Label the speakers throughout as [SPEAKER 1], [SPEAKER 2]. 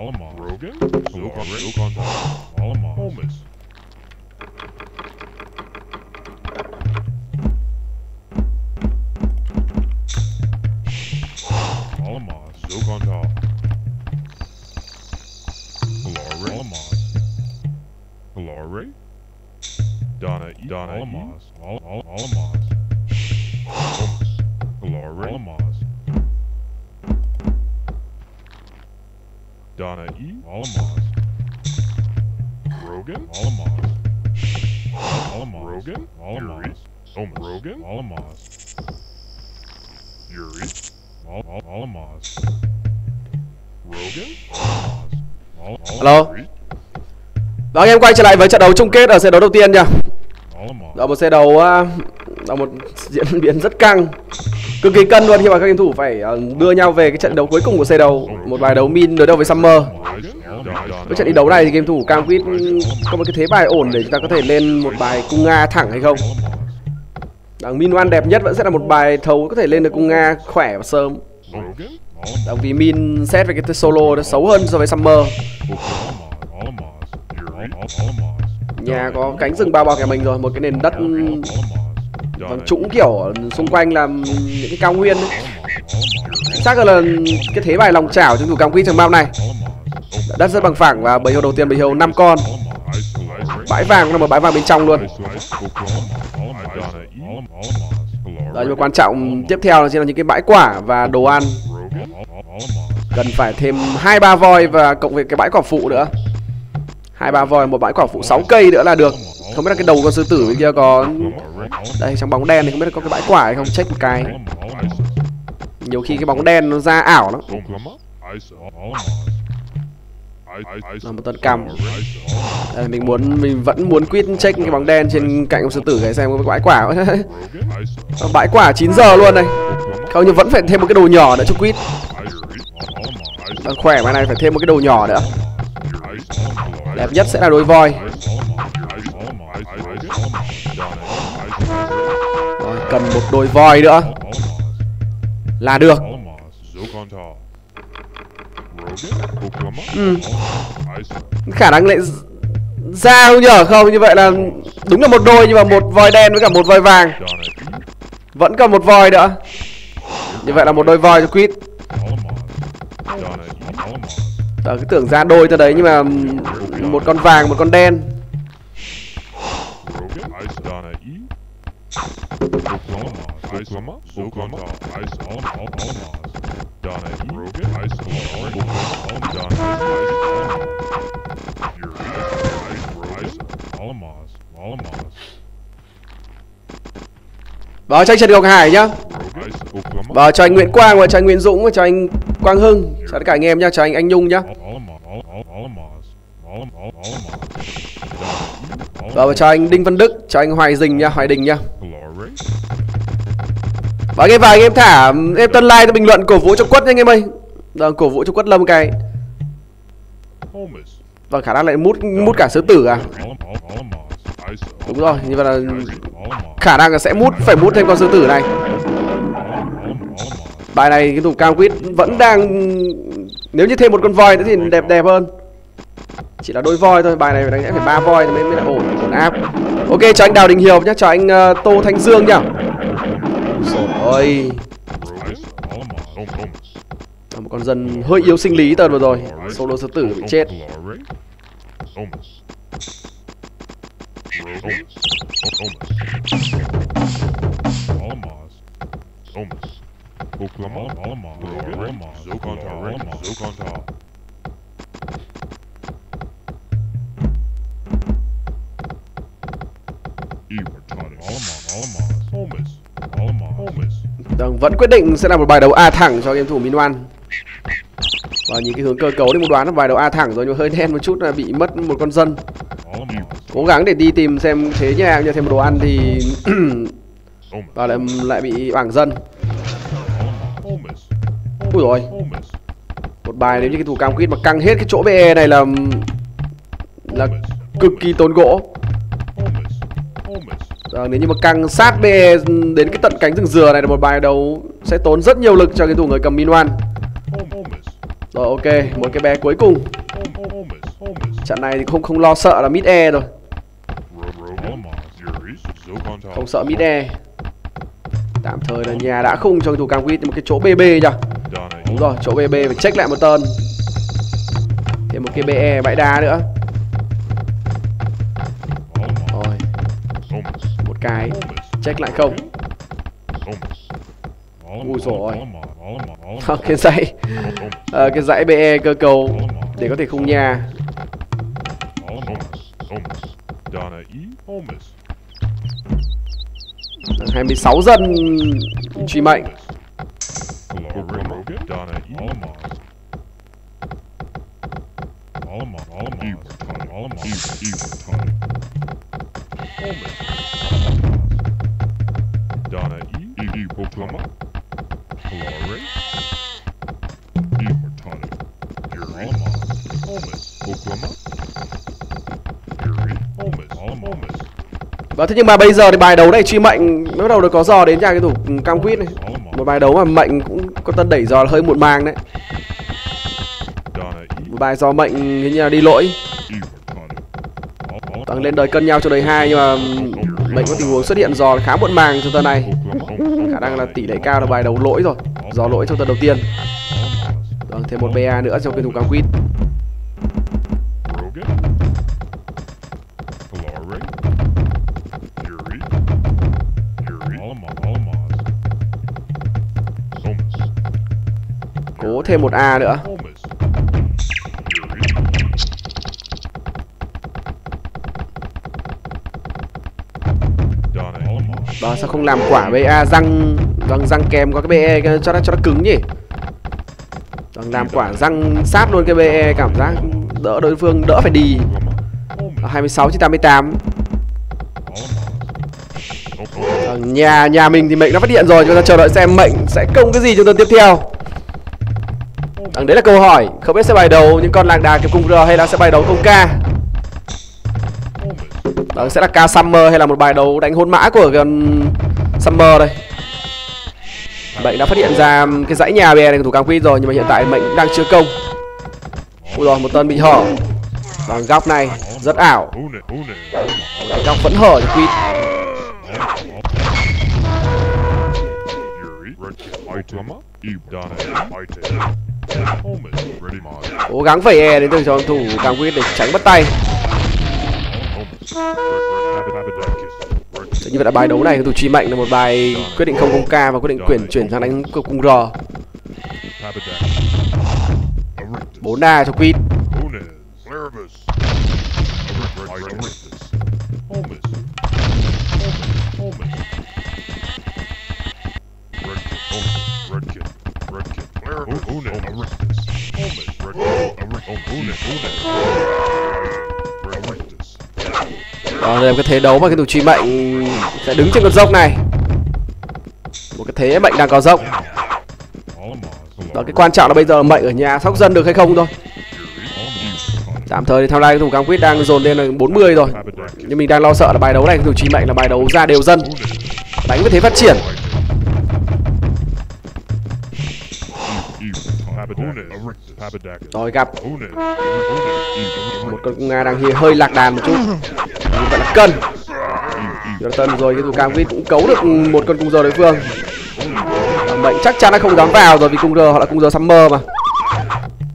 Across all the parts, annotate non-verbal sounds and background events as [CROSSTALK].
[SPEAKER 1] Alamar. Rogan? Zokon. Zokon. Alamar. Holmes. Alamar. Zokon. Galare. Alamar. Galare? Donna. Donna. Alamar. Alamar. Holmes. Rogan. Alamaz. Yuri. Al- Al- Alamaz. Rogan. Alamaz. Al- Al-
[SPEAKER 2] Hello?
[SPEAKER 1] Yuri.
[SPEAKER 2] Vâng em quay trở lại với trận đấu chung kết ở set đấu đầu tiên nha. Đó một set đấu là một diễn [LAUGHS] biến rất căng Cực kỳ cân luôn khi mà các game thủ phải ờ, đưa nhau về cái trận đấu cuối cùng của set đấu Một bài đấu Min đối đầu với Summer Với trận đi đấu này thì game thủ Cam Quýt có một cái thế bài ổn để chúng ta có thể lên một bài cung Nga thẳng hay không Đằng Min One đẹp nhất vẫn sẽ là một bài thấu có thể lên được cung Nga khỏe và sớm. Đằng vì Min xét về cái solo nó xấu hơn so với Summer. Nhà có cánh rừng bao bọc nhà mình rồi, một cái nền đất còn trũng kiểu xung quanh là những cái cao nguyên ấy. Chắc là cái thế bài lòng chảo trong thủ Cam quy trong map này. Đất rất bằng phẳng và bầy hiêu đầu tiên bầy hiêu 5 con. Bãi vàng cũng là một bãi vàng bên trong luôn. Đấy, nhưng mà quan trọng tiếp theo là sẽ là những cái bãi quả và đồ ăn. Cần phải thêm hai ba voi và cộng với cái bãi quả phụ nữa. Hai ba voi một bãi quả phụ 6 cây nữa là được. Không biết là cái đầu con sư tử bên kia có Đây trong bóng đen thì không biết là có cái bãi quả hay không. Check một cái. Nhiều khi cái bóng đen nó ra ảo lắm Là một tấn cam Đây, mình muốn mình vẫn muốn quýt check cái bóng đen trên cạnh con sư tử để xem có bãi quả không. [LAUGHS] bãi quả 9 giờ luôn đây không nhưng vẫn phải thêm một cái đồ nhỏ nữa cho quýt Đang khỏe bài này phải thêm một cái đồ nhỏ nữa. Đẹp nhất sẽ là đôi voi. Rồi, cần một đôi voi nữa. Là được ừ. khả năng lại ra không nhở? Không, như vậy là đúng là một đôi nhưng mà một voi đen với cả một voi vàng. Vẫn còn một voi nữa. Như vậy là một đôi voi cho quýt. Tớ cứ tưởng ra đôi cho đấy nhưng mà một con vàng, một con đen. Và cho anh Trần Ngọc Hải nhá Và cho anh Nguyễn Quang và cho anh Nguyễn Dũng và cho anh Quang Hưng Chào tất cả anh em nhá, cho anh anh Nhung nhá Và cho anh Đinh Văn Đức, cho anh Hoài Dình nha, Hoài Đình nha và anh em vào anh em thả em tân like bình luận cổ vũ cho quất nha anh em ơi. Vâng, cổ vũ cho quất lâm cái. Vâng, khả năng lại mút mút cả sư tử à? Đúng rồi, như vậy là khả năng là sẽ mút phải mút thêm con sư tử này. Bài này cái thủ cam quýt vẫn đang nếu như thêm một con voi nữa thì đẹp đẹp hơn. Chỉ là đôi voi thôi bài này phải đánh phải ba voi thì mới mới là ổn ổn áp. Ok cho anh đào đình hiệp nhá cho anh uh, tô thanh dương nhá rồi. Một con dân hơi yếu sinh lý tần vừa rồi. Solo sư tử bị chết. Vâng, vẫn quyết định sẽ là một bài đấu A thẳng cho game thủ minwan Và nhìn cái hướng cơ cấu thì một đoán là bài đấu A thẳng rồi nhưng hơi đen một chút là bị mất một con dân. Cố gắng để đi tìm xem thế nhà như thêm một đồ ăn thì [CLEARS THROAT] Và lại lại bị bảng dân. Ui rồi Một bài nếu như cái thủ cam quýt mà căng hết cái chỗ BE này là Là cực kỳ tốn gỗ à, nếu như mà căng sát bê đến cái tận cánh rừng dừa này là một bài đấu sẽ tốn rất nhiều lực cho cái thủ người cầm Min Rồi ok, một cái bé cuối cùng. Trận này thì không không lo sợ là mid e rồi, không sợ mid e. Tạm thời là nhà đã khung cho cái thủ cam quýt một cái chỗ BB nhá. Đúng rồi, chỗ BB phải check lại một tên. Thêm một cái BE bãi đá nữa. Cái check lại không. Ui rồi ờ, cái dãy à, cái dãy BE cơ cầu để có thể khung nhà.
[SPEAKER 1] Holmes, Holmes, Donna
[SPEAKER 2] 26 dân truy mệnh.
[SPEAKER 1] Rogan, Donna E. Holmes, E. E. Oklahoma, Calore, Immortano, Fury, Holmes, Oklahoma, Holmes, Holmes,
[SPEAKER 2] Và thế nhưng mà bây giờ thì bài đấu này truy mệnh bắt đầu được có giò đến nhà cái thủ cam quýt này. Một bài đấu mà mệnh cũng có tân đẩy giò là hơi muộn màng đấy. Một bài giò mệnh hình như là đi lỗi. Tăng lên đời cân nhau cho đời hai nhưng mà mệnh có tình huống xuất hiện giò khá muộn màng trong tân này đang năng là tỷ lệ cao là bài đấu lỗi rồi. gió lỗi trong tuần đầu tiên. Vâng, thêm một BA nữa trong cái thủ cam quýt. Cố thêm một A nữa.
[SPEAKER 1] Holmes,
[SPEAKER 2] sao không làm quả BA à, răng răng răng kèm qua cái BE cho nó cho nó cứng nhỉ? Vâng, làm quả răng sát luôn cái BE cảm giác đỡ đối phương đỡ phải đi. Ờ, 26 trên 88.
[SPEAKER 1] Holmes,
[SPEAKER 2] ờ, nhà nhà mình thì mệnh nó phát hiện rồi chúng ta chờ đợi xem mệnh sẽ công cái gì trong tuần tiếp theo. Vâng, đấy là câu hỏi không biết sẽ bài đấu những con lạc đà kiểu cung R hay là sẽ bài đấu công
[SPEAKER 1] ca
[SPEAKER 2] đó, sẽ là ca Summer hay là một bài đấu đánh hôn mã của gần Summer đây. Mệnh đã phát hiện ra cái dãy nhà bè này của thủ Càng quy rồi nhưng mà hiện tại mệnh đang chưa công. Ui rồi một tân bị hở. bằng góc này rất ảo. Cái góc vẫn hở cho Quýt. Cố gắng phải e đến từ cho thủ Càng Quýt để tránh bắt tay.
[SPEAKER 1] Thế
[SPEAKER 2] Như vậy là bài đấu này thủ truy mệnh là một bài quyết định không công ca và quyết định chuyển chuyển sang đánh của cung rò
[SPEAKER 1] bốn Erectus,
[SPEAKER 2] 4A cho Quýt.
[SPEAKER 1] Unes, Larabus, Erectus, Holmes, Holmes, Holmes, Red Kid, Holmes, Red
[SPEAKER 2] đó, đây là cái thế đấu mà cái thủ truy mệnh sẽ đứng trên con dốc này. Một cái thế mệnh đang có dốc. Đó, cái quan trọng là bây giờ mệnh ở nhà sóc dân được hay không thôi. Tạm thời thì tham lai cái thủ cam quyết đang dồn lên là 40 rồi. Nhưng mình đang lo sợ là bài đấu này cái thủ truy mệnh là bài đấu ra đều dân. Đánh với thế phát triển. Rồi gặp một con Nga đang hơi lạc đàn một chút. Như vậy là cân. Jonathan rồi, cái thủ cam cũng cấu được một con cung giờ đối phương. bệnh Mệnh chắc chắn là không dám vào rồi vì cung giờ họ là cung giờ Summer mà.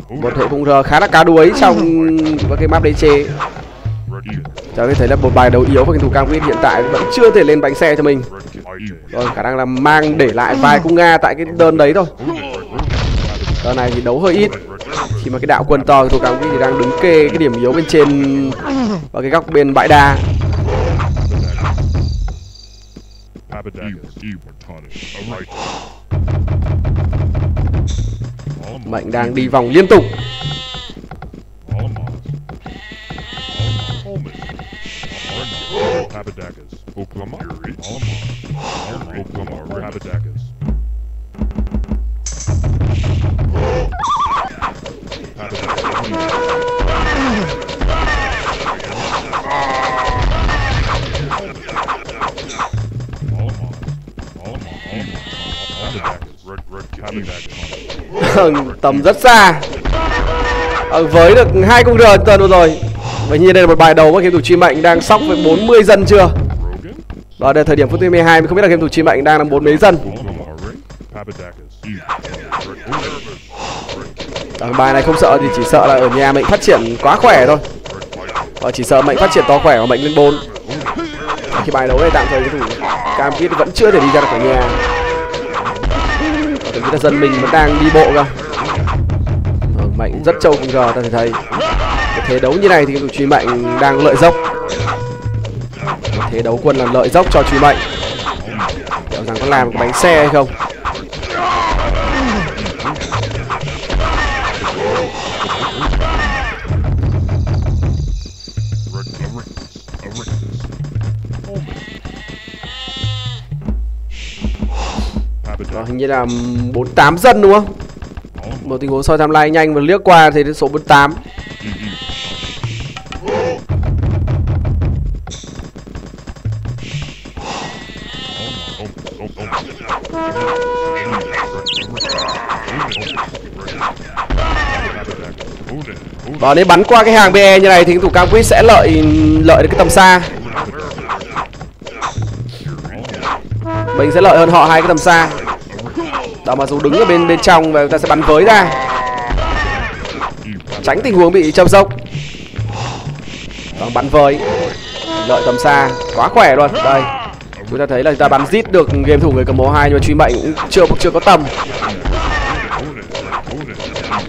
[SPEAKER 2] Một hệ cung giờ khá là cá đuối trong cái map DC. Cho nên thấy là một bài đấu yếu và cái thủ cam hiện tại vẫn chưa thể lên bánh xe cho mình. Rồi, khả năng là mang để lại vài cung Nga tại cái đơn đấy thôi. Đơn này thì đấu hơi ít khi mà cái đạo quân to thuộc cảm thì đang đứng kê cái điểm yếu bên trên và cái góc bên bãi đa mạnh đang đi vòng liên tục.
[SPEAKER 1] Oklahoma, Oklahoma, Habadagas.
[SPEAKER 2] Tầm rất xa. Ờ, với được hai cung rờ tuần vừa rồi. Và như đây là một bài đầu mà game thủ truy mạnh đang sóc với 40 dân chưa?
[SPEAKER 1] Rogan.
[SPEAKER 2] đó đây là thời điểm phút thứ 12 mình không biết là game thủ truy mạnh đang là bốn mấy dân ở bài này không sợ thì chỉ sợ là ở nhà mệnh phát triển quá khỏe thôi. Và chỉ sợ mệnh phát triển to khỏe và mệnh lên bốn khi bài đấu này tạm thời cái thủ cam kết vẫn chưa thể đi ra được khỏi nhà. Thậm chí là dân mình vẫn đang đi bộ cơ. Ờ, mệnh rất trâu cùng giờ ta thể thấy. Cái thế đấu như này thì cái thủ truy mệnh đang lợi dốc. Thế đấu quân là lợi dốc cho truy mệnh. Liệu rằng có làm cái bánh xe hay không? Đó, hình như là 48 dân đúng không? Một tình huống soi timeline nhanh và liếc qua thì đến số 48 Và nếu bắn qua cái hàng BE như này thì thủ cam quýt sẽ lợi lợi được cái tầm xa. Mình sẽ lợi hơn họ hai cái tầm xa đó mà dù đứng ở bên bên trong và ta sẽ bắn với ra. Tránh tình huống bị châm sốc. Đó, bắn với. Lợi tầm xa. Quá khỏe luôn. Đây. Chúng ta thấy là ta bắn giết được game thủ người cầm máu hai nhưng mà truy mệnh cũng chưa chưa có tầm.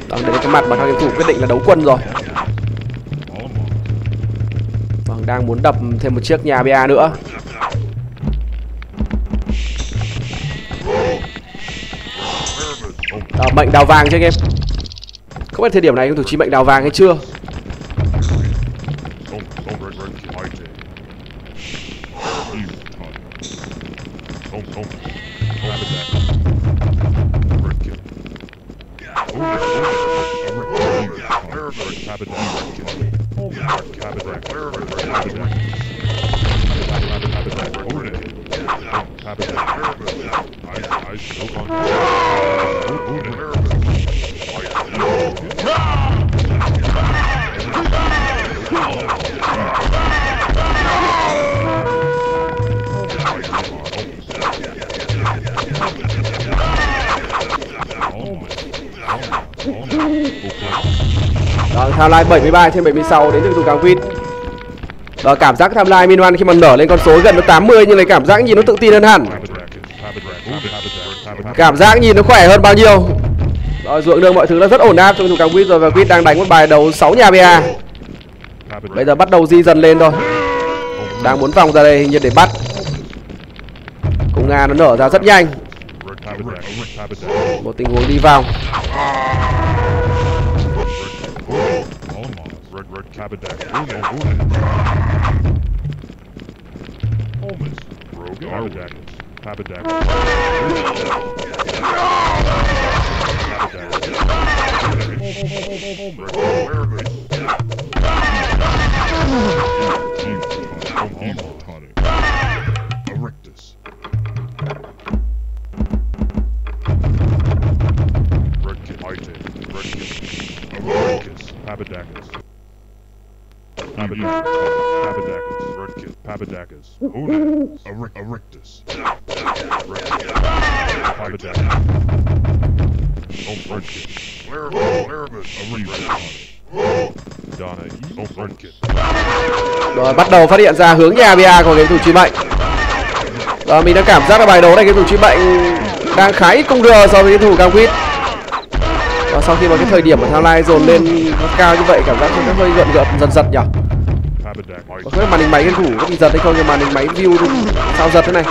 [SPEAKER 2] Đó, đến cái mặt mà các game thủ quyết định là đấu quân rồi. Vâng, đang muốn đập thêm một chiếc nhà BA nữa. Ờ, Đó, mệnh đào vàng cho anh em. Không biết thời điểm này game thủ chí mệnh đào vàng hay chưa? Timeline 73 trên 76 đến từ thủ càng Win và cảm giác timeline minwan khi mà nở lên con số gần nó 80 nhưng lại cảm giác nhìn nó tự tin hơn hẳn. Cảm giác nhìn nó khỏe hơn bao nhiêu? Rồi ruộng đường mọi thứ nó rất ổn áp trong thủ càng Win rồi và Win đang đánh một bài đấu 6 nhà BA Bây giờ bắt đầu di dần lên thôi. Đang muốn vòng ra đây hình như để bắt. Cùng Nga nó nở ra rất nhanh. Một tình huống đi vòng
[SPEAKER 1] Abadack, Uno, Uno. Holmes, Rogue, Abadack, Abadack, Abadack, Abadack, Redkit. Pabadakis. Eric- Erectus. Redkit. Pabadakis. Oh, Donna. Oh, Redkit.
[SPEAKER 2] Rồi bắt đầu phát hiện ra hướng nhà BA của game thủ truy mệnh Rồi mình đang cảm giác là bài đấu này game thủ truy mệnh đang khá ít công đưa so với game thủ cam quýt Và sau khi mà cái thời điểm mà Thao Lai dồn lên nó cao như vậy cảm giác nó hơi gợn gợn dần dần nhỉ không màn hình máy cái thủ có bị giật hay không nhưng màn hình máy view thì sao giật thế này.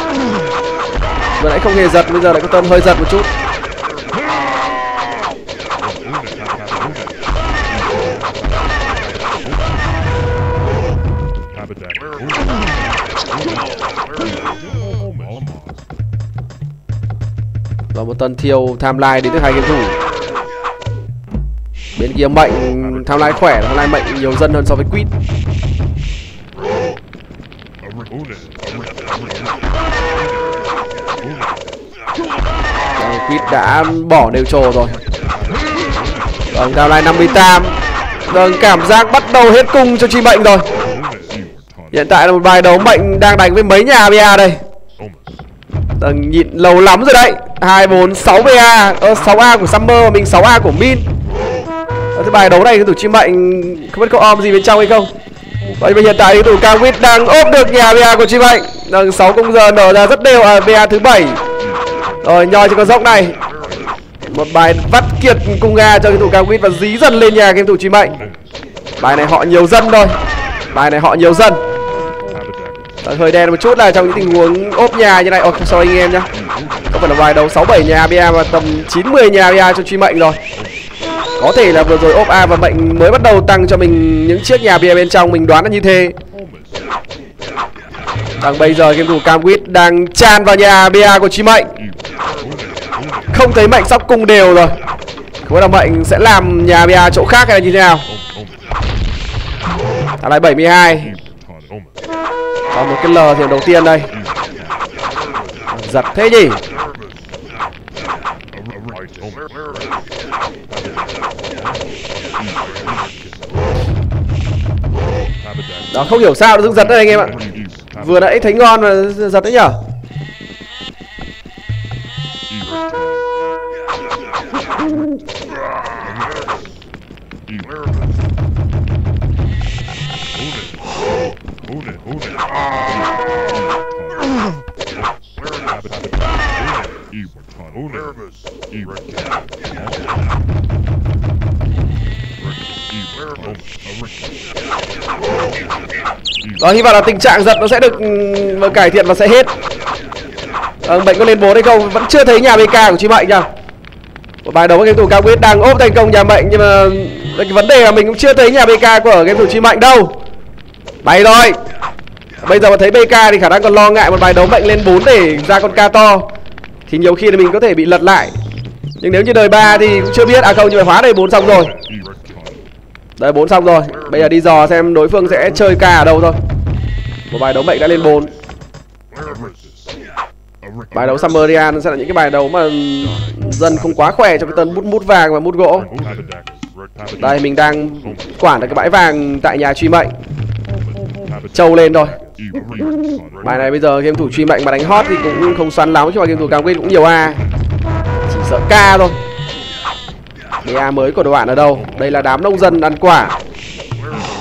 [SPEAKER 2] Vừa nãy không hề giật bây giờ lại có tâm hơi giật một chút.
[SPEAKER 1] Rồi
[SPEAKER 2] Và một tân thiêu tham lai đến thứ hai game thủ Bên kia mệnh lai khỏe, tham lai mệnh nhiều dân hơn so với quýt. Vâng, Quýt đã bỏ đều trồ rồi. Vâng, timeline 58 Vâng, cảm giác bắt đầu hết cung cho chi mệnh rồi. Hiện tại là một bài đấu mệnh đang đánh với mấy nhà BA đây? Tầng nhịn lâu lắm rồi đấy. 2, 4, 6 BA Ơ, 6A của Summer và mình 6A của Min. Thế bài đấu này cái thủ chi mệnh không biết có om gì bên trong hay không? Vậy mà hiện tại thì thủ cao Kawit đang ốp được nhà VA của chi mệnh Đằng 6 công giờ nở ra rất đều à, ở VA thứ 7 Rồi, nhoi cho con dốc này. Một bài vắt kiệt cung ga cho cái thủ cao Kawit và dí dần lên nhà game thủ chi mệnh Bài này họ nhiều dân thôi. Bài này họ nhiều dân. Đấy, hơi đen một chút là trong những tình huống ốp nhà như này. Ôi không sao anh em nhá. Có phải là bài đấu 6 7 nhà bia mà tầm 9 10 nhà bia cho truy mệnh rồi có thể là vừa rồi ốp A và mệnh mới bắt đầu tăng cho mình những chiếc nhà bia bên trong, mình đoán là như thế. Đang bây giờ game thủ Camwit đang tràn vào nhà bia của Chí Mệnh Không thấy Mệnh sắp cung đều rồi. Không biết là Mệnh sẽ làm nhà bia chỗ khác hay là như thế nào. Thả lại 72 Còn một cái L thì đầu tiên đây. Giật thế nhỉ? Đó, không hiểu sao nó dưng giật đấy anh em ạ. Vừa nãy thấy ngon mà giật đấy nhở? Đó hy vọng là tình trạng giật nó sẽ được ừ, cải thiện và sẽ hết. À, Bệnh có lên 4 hay không Vẫn chưa thấy nhà BK của chị Mạnh nha Một bài đấu với game thủ cao quyết đang ốp thành công nhà Mạnh Nhưng mà ừ, cái vấn đề là mình cũng chưa thấy nhà BK của game thủ chị Mạnh đâu. Bay rồi. Bây giờ mà thấy BK thì khả năng còn lo ngại một bài đấu Mạnh lên 4 để ra con ca to. Thì nhiều khi là mình có thể bị lật lại. Nhưng nếu như đời 3 thì cũng chưa biết À không, nhưng mà hóa đời 4 xong rồi. Đời 4 xong rồi. Bây giờ đi dò xem đối phương sẽ chơi ca ở đâu thôi. Một bài đấu mệnh đã lên 4 Bài đấu Summerian sẽ là những cái bài đấu mà dân không quá khỏe trong cái tân bút mút vàng và mút gỗ. Đây mình đang quản được cái bãi vàng tại nhà truy mệnh. Trâu lên rồi, Bài này bây giờ game thủ truy mệnh mà đánh hot thì cũng không xoắn lắm chứ mà game thủ cam quyết cũng nhiều A. Chỉ sợ ca thôi. BA mới của đội bạn ở đâu? Đây là đám nông dân ăn quả.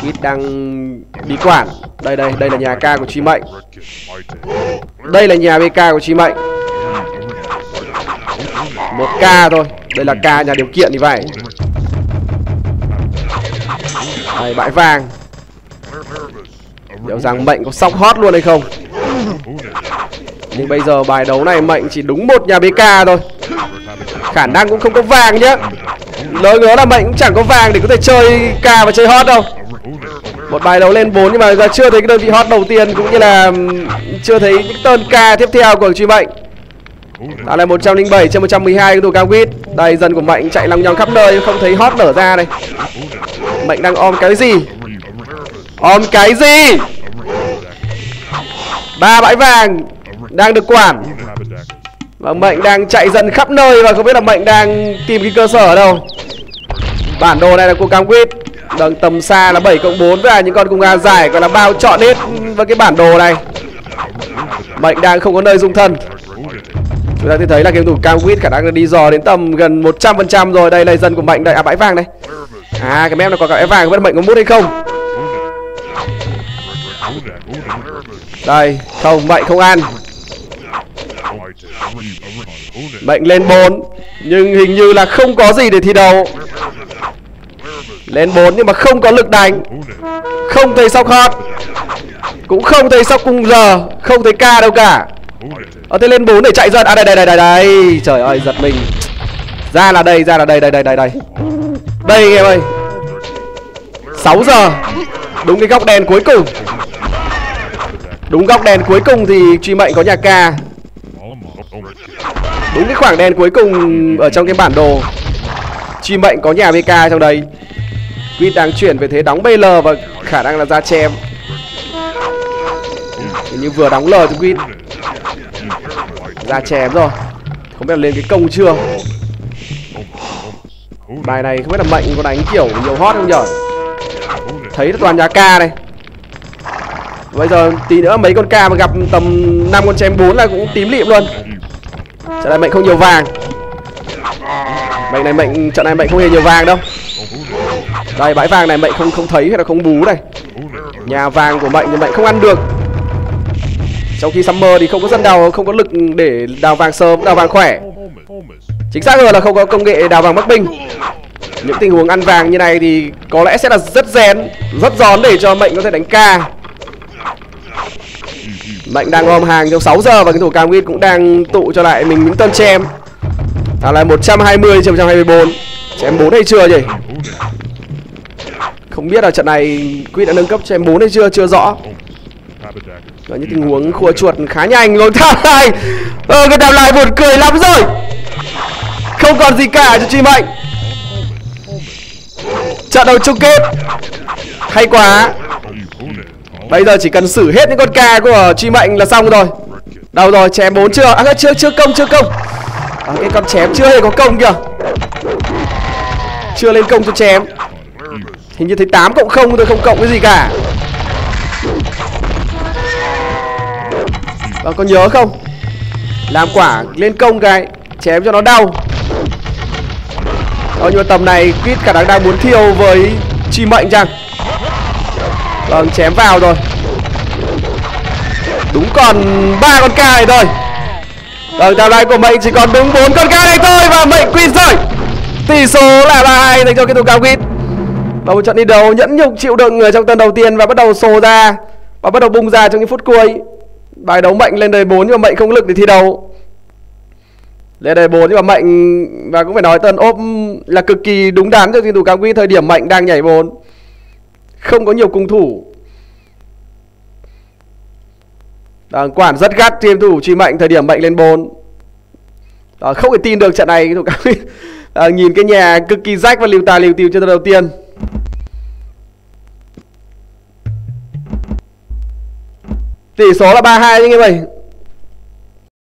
[SPEAKER 2] Quýt đang đi quản. Đây đây, đây là nhà ca của Chi Mệnh Đây là nhà BK của Chi Mệnh Một ca thôi. Đây là ca nhà điều kiện thì vậy. Đây, bãi vàng. Liệu rằng Mệnh có sóc hot luôn hay không? Nhưng bây giờ bài đấu này Mệnh chỉ đúng một nhà BK thôi. Khả năng cũng không có vàng nhá. Lỡ ngớ là Mệnh cũng chẳng có vàng để có thể chơi ca và chơi hot đâu một bài đấu lên 4 nhưng mà giờ chưa thấy cái đơn vị hot đầu tiên cũng như là chưa thấy những tơn ca tiếp theo của truy mệnh đó là 107 trên 112 cái thủ cao quýt. Đây, dân của mệnh chạy lòng nhòng khắp nơi không thấy hot nở ra đây mệnh đang om cái gì? Om cái gì? Ba bãi vàng đang được quản. Vâng, và mệnh đang chạy dần khắp nơi và không biết là mệnh đang tìm cái cơ sở ở đâu. Bản đồ này là của cam quýt đằng tầm xa là 7 cộng 4 và những con cung A dài gọi là bao chọn hết với cái bản đồ này. Mệnh đang không có nơi dung thân. Chúng ta thấy là game thủ Cam Quýt khả năng là đi dò đến tầm gần 100% rồi. Đây là dân của Mệnh đây, à bãi vàng đây. À cái mép nó có cả bãi vàng, biết Mệnh có mút hay không? Đây, không, Mệnh không ăn. Mệnh lên 4 Nhưng hình như là không có gì để thi đấu lên 4 nhưng mà không có lực đánh. Không thấy sóc hot Cũng không thấy sóc cung giờ Không thấy ca đâu cả. Ở thế lên 4 để chạy giật. À đây đây đây đây đây. Trời ơi, giật mình. Ra là đây, ra là đây đây đây đây đây. Đây, anh em ơi. 6 giờ. Đúng cái góc đèn cuối cùng. Đúng góc đèn cuối cùng thì truy mệnh có nhà ca. Đúng cái khoảng đèn cuối cùng Ở trong cái bản đồ, Truy mệnh có nhà BK trong đây Quýt đang chuyển về thế đóng BL và khả năng là ra chém ừ, Hình như vừa đóng L thì Quýt Ra chém rồi. Không biết là lên cái công chưa. Bài này không biết là Mạnh có đánh kiểu nhiều hot không nhở? Thấy toàn nhà ca này. Bây giờ tí nữa mấy con ca mà gặp tầm 5 con chém 4 là cũng tím lịm luôn. Trận này mệnh không nhiều vàng. Mệnh này mệnh, trận này mệnh không hề nhiều vàng đâu đây, bãi vàng này mệnh không không thấy hay là không bú này nhà vàng của mệnh thì mệnh không ăn được. Trong khi summer thì không có dân đào, không có lực để đào vàng sớm, đào vàng khỏe. Chính xác hơn là không có công nghệ đào vàng bắc binh những tình huống ăn vàng như này thì có lẽ sẽ là rất rén, rất giòn để cho mệnh có thể đánh ca. Mệnh đang gom hàng trong 6 giờ và cái thủ cam win cũng đang tụ cho lại mình những tân chém. À là 120 trên 124 chém 4 hay chưa nhỉ? Không biết là trận này Quýt đã nâng cấp chém 4 hay chưa chưa rõ. Có những tình huống khua chuột khá nhanh. Rồi tham lại. Ờ cái đạp lại buồn cười lắm rồi. Không còn gì cả cho chi mệnh trận đấu chung kết. Hay quá. Bây giờ chỉ cần xử hết những con ca của chi mệnh là xong rồi. Đâu rồi chém bốn chưa? À chưa chưa công chưa công. À, cái con chém chưa hề có công kìa. Chưa lên công cho chém hình như thấy 8 cộng 0 tôi không cộng cái gì cả. Vâng, có nhớ không? Làm quả lên công cái Chém cho nó đau. Ờ, nhưng mà tầm này Quýt cả năng đang muốn thiêu với chi mệnh chăng? Vâng, chém vào rồi. Đúng còn ba con ca này thôi. Vâng, tầm này của mệnh chỉ còn đúng bốn con ca này thôi Và mệnh Quýt rồi Tỷ số là 3-2 dành cho cái thủ cao Quýt. Và một trận đi đầu nhẫn nhục chịu đựng ở trong tuần đầu tiên Và bắt đầu sồ ra. Và bắt đầu bung ra trong những phút cuối. Bài đấu mệnh lên đời 4 nhưng mà mệnh không lực để thi đấu. Lên đời 4 nhưng mà mệnh Và cũng phải nói tân ốp là cực kỳ đúng đắn cho tuyển thủ Cao quy thời điểm mệnh đang nhảy 4 Không có nhiều cung thủ. Đang quản rất gắt tuyển thủ chi mệnh thời điểm mệnh lên 4 Đó, Không thể tin được trận này thủ Cao quy à, ờ, Nhìn cái nhà cực kỳ rách và liều tà liều tiêu trên đầu tiên. Tỷ số là 32 anh em ơi.